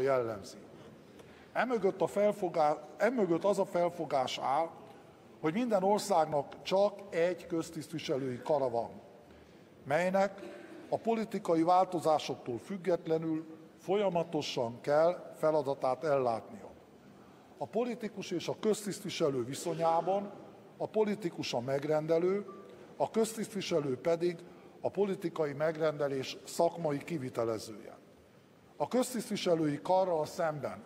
jellemzi. Emögött, a felfogás, emögött az a felfogás áll, hogy minden országnak csak egy köztisztviselői kara van, melynek a politikai változásoktól függetlenül folyamatosan kell feladatát ellátnia. A politikus és a köztisztviselő viszonyában a politikus a megrendelő, a köztisztviselő pedig a politikai megrendelés szakmai kivitelezője. A köztisztviselői karral szemben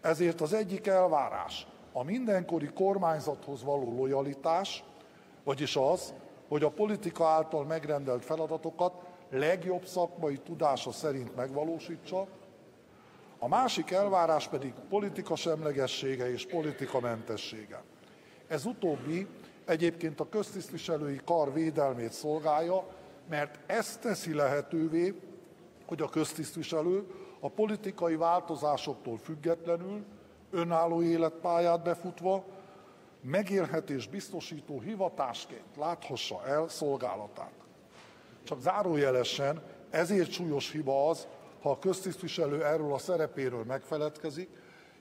ezért az egyik elvárás a mindenkori kormányzathoz való lojalitás, vagyis az, hogy a politika által megrendelt feladatokat legjobb szakmai tudása szerint megvalósítsa, a másik elvárás pedig politika semlegessége és politika mentessége. Ez utóbbi egyébként a köztisztviselői kar védelmét szolgálja, mert ez teszi lehetővé, hogy a köztisztviselő a politikai változásoktól függetlenül, önálló életpályát befutva, megélhetés biztosító hivatásként láthassa el szolgálatát. Csak zárójelesen ezért súlyos hiba az, ha a köztisztviselő erről a szerepéről megfeledkezik,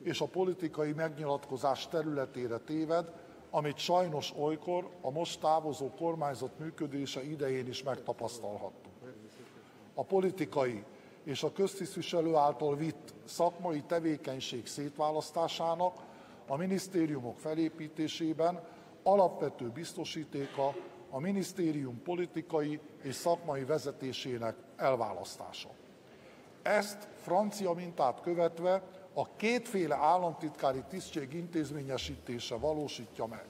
és a politikai megnyilatkozás területére téved, amit sajnos olykor a most távozó kormányzat működése idején is megtapasztalhattunk. A politikai és a köztisztviselő által vitt szakmai tevékenység szétválasztásának a minisztériumok felépítésében alapvető biztosítéka a minisztérium politikai és szakmai vezetésének elválasztása. Ezt francia mintát követve a kétféle államtitkári tisztség intézményesítése valósítja meg.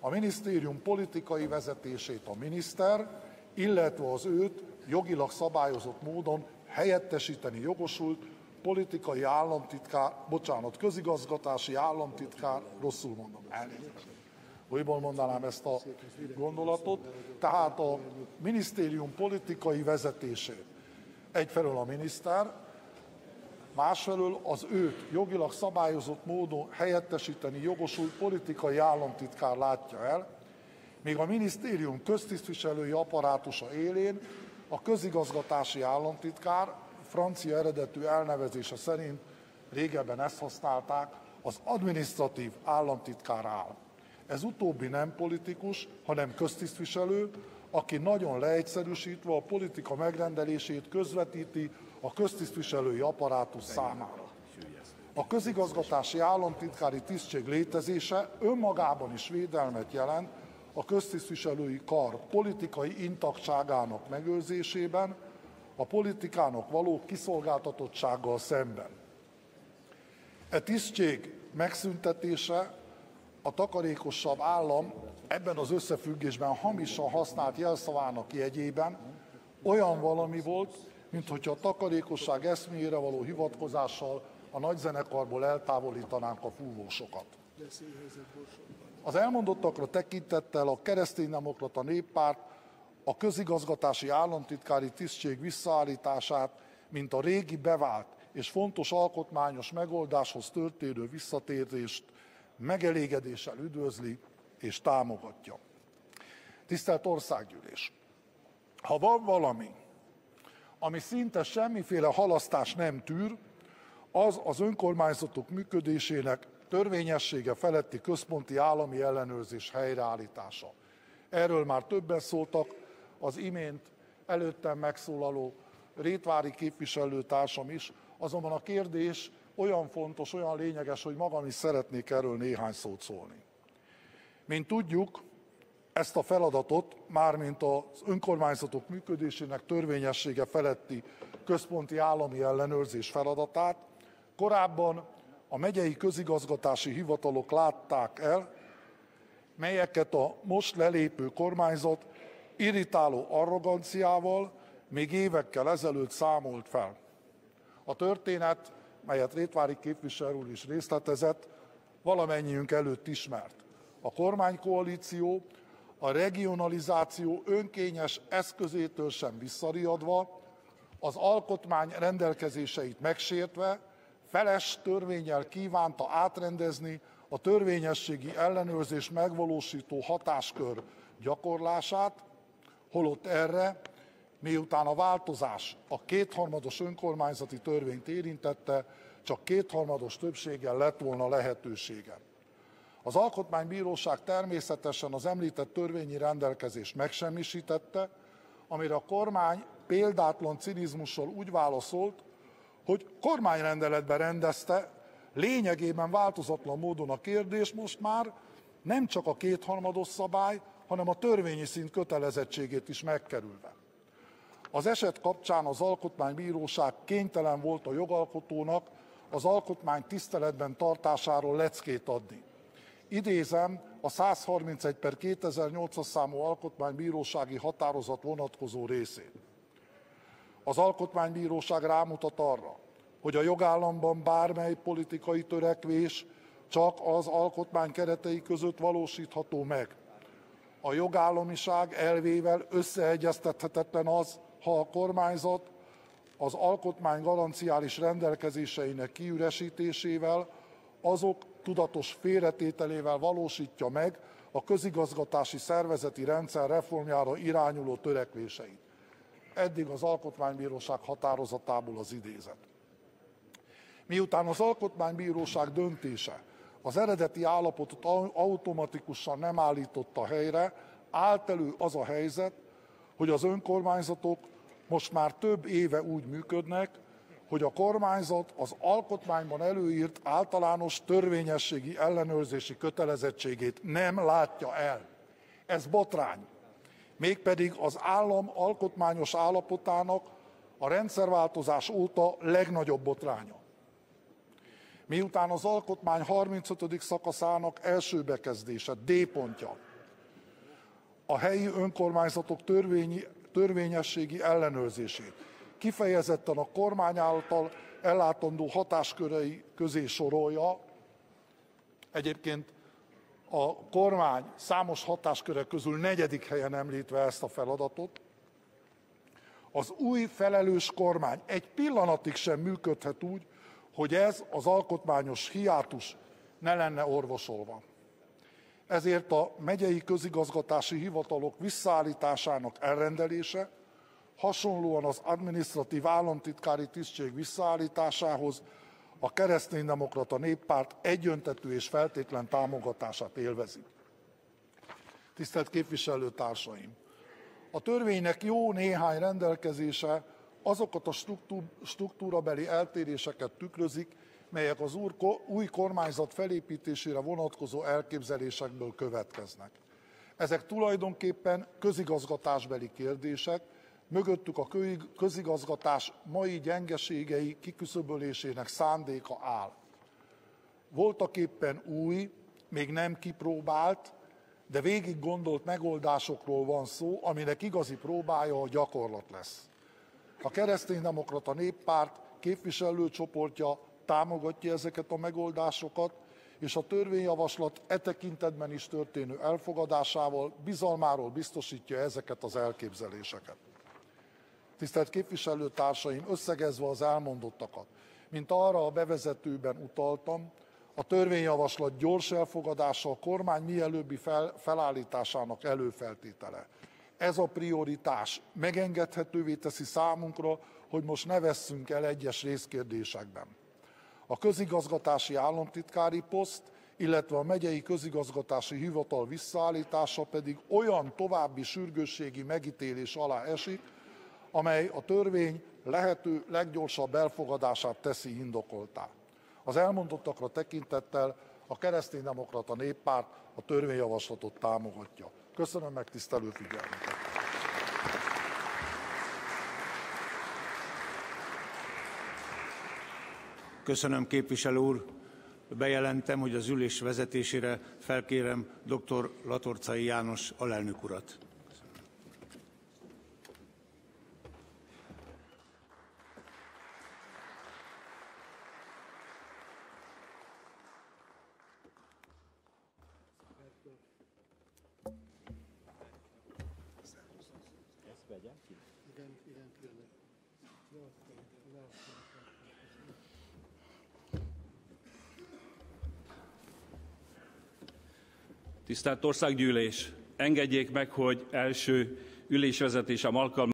A minisztérium politikai vezetését a miniszter, illetve az őt jogilag szabályozott módon helyettesíteni jogosult politikai államtitkár, bocsánat, közigazgatási államtitkár, rosszul mondom, elnézést. Újból mondanám ezt a gondolatot. Tehát a minisztérium politikai vezetését egyfelől a miniszter, másfelől az őt jogilag szabályozott módon helyettesíteni jogosult politikai államtitkár látja el, míg a minisztérium köztisztviselői apparátusa élén a közigazgatási államtitkár francia eredetű elnevezése szerint régebben ezt használták, az administratív államtitkár áll. Ez utóbbi nem politikus, hanem köztisztviselő, aki nagyon leegyszerűsítve a politika megrendelését közvetíti a köztisztviselői apparátus számára. A közigazgatási államtitkári tisztség létezése önmagában is védelmet jelent a köztisztviselői kar politikai intaktságának megőrzésében, a politikának való kiszolgáltatottsággal szemben. E tisztség megszüntetése a takarékosabb állam ebben az összefüggésben hamisan használt jelszavának jegyében olyan valami volt, mint hogyha a takarékosság eszméjére való hivatkozással a nagyzenekarból eltávolítanánk a fúvósokat. Az elmondottakra tekintettel a kereszténydemokrata néppárt a közigazgatási államtitkári tisztség visszaállítását, mint a régi bevált és fontos alkotmányos megoldáshoz történő visszatérést megelégedéssel üdvözli és támogatja. Tisztelt Országgyűlés! Ha van valami, ami szinte semmiféle halasztás nem tűr, az az önkormányzatok működésének törvényessége feletti központi állami ellenőrzés helyreállítása. Erről már többen szóltak, az imént előttem megszólaló Rétvári képviselőtársam is, azonban a kérdés olyan fontos, olyan lényeges, hogy magam is szeretnék erről néhány szót szólni. Mint tudjuk, ezt a feladatot, mármint az önkormányzatok működésének törvényessége feletti központi állami ellenőrzés feladatát korábban a megyei közigazgatási hivatalok látták el, melyeket a most lelépő kormányzat irritáló arroganciával még évekkel ezelőtt számolt fel. A történet, melyet Rétvári képviselő is részletezett, valamennyiünk előtt ismert. A kormánykoalíció a regionalizáció önkényes eszközétől sem visszariadva, az alkotmány rendelkezéseit megsértve, feles törvényel kívánta átrendezni a törvényességi ellenőrzés megvalósító hatáskör gyakorlását, holott erre, miután a változás a kétharmados önkormányzati törvényt érintette, csak kétharmados többséggel lett volna lehetősége. Az Alkotmánybíróság természetesen az említett törvényi rendelkezést megsemmisítette, amire a kormány példátlan cinizmussal úgy válaszolt, hogy kormányrendeletben rendezte lényegében változatlan módon a kérdés most már nem csak a kétharmados szabály, hanem a törvényi szint kötelezettségét is megkerülve. Az eset kapcsán az Alkotmánybíróság kénytelen volt a jogalkotónak az alkotmány tiszteletben tartásáról leckét adni. Idézem a 131 per 2008-as számú alkotmánybírósági határozat vonatkozó részét. Az alkotmánybíróság rámutat arra, hogy a jogállamban bármely politikai törekvés csak az alkotmány keretei között valósítható meg. A jogállamiság elvével összeegyeztethetetlen az, ha a kormányzat az alkotmány garanciális rendelkezéseinek kiüresítésével, azok tudatos félretételével valósítja meg a közigazgatási szervezeti rendszer reformjára irányuló törekvéseit. Eddig az Alkotmánybíróság határozatából az idézet. Miután az Alkotmánybíróság döntése az eredeti állapotot automatikusan nem állította helyre, állt elő az a helyzet, hogy az önkormányzatok most már több éve úgy működnek, hogy a kormányzat az alkotmányban előírt általános törvényességi ellenőrzési kötelezettségét nem látja el. Ez botrány. Mégpedig az állam alkotmányos állapotának a rendszerváltozás óta legnagyobb botránya. Miután az alkotmány 35. szakaszának első bekezdése, D pontja, a helyi önkormányzatok törvényi törvényességi ellenőrzését. Kifejezetten a kormány által ellátandó hatáskörei közé sorolja. Egyébként a kormány számos hatásköre közül negyedik helyen említve ezt a feladatot. Az új felelős kormány egy pillanatig sem működhet úgy, hogy ez az alkotmányos hiátus ne lenne orvosolva ezért a megyei közigazgatási hivatalok visszaállításának elrendelése hasonlóan az adminisztratív államtitkári tisztség visszaállításához a kereszténydemokrata néppárt egyöntetű és feltétlen támogatását élvezi. Tisztelt képviselőtársaim! A törvénynek jó néhány rendelkezése azokat a struktúrabeli eltéréseket tükrözik, melyek az új kormányzat felépítésére vonatkozó elképzelésekből következnek. Ezek tulajdonképpen közigazgatásbeli kérdések, mögöttük a közigazgatás mai gyengeségei kiküszöbölésének szándéka áll. Voltak éppen új, még nem kipróbált, de végig gondolt megoldásokról van szó, aminek igazi próbája a gyakorlat lesz. A kereszténydemokrata néppárt képviselőcsoportja támogatja ezeket a megoldásokat, és a törvényjavaslat e tekintetben is történő elfogadásával bizalmáról biztosítja ezeket az elképzeléseket. Tisztelt képviselőtársaim, összegezve az elmondottakat, mint arra a bevezetőben utaltam, a törvényjavaslat gyors elfogadása a kormány mielőbbi fel, felállításának előfeltétele. Ez a prioritás megengedhetővé teszi számunkra, hogy most ne vesszünk el egyes részkérdésekben. A közigazgatási államtitkári poszt, illetve a megyei közigazgatási hivatal visszaállítása pedig olyan további sürgősségi megítélés alá esik, amely a törvény lehető leggyorsabb elfogadását teszi indokoltá. Az elmondottakra tekintettel a kereszténydemokrata néppárt a törvényjavaslatot támogatja. Köszönöm megtisztelő figyelmüket! Köszönöm, képviselő úr. Bejelentem, hogy az ülés vezetésére felkérem dr. Latorcai János alelnök urat. Tisztelt Országgyűlés! Engedjék meg, hogy első ülésvezetésem alkalmával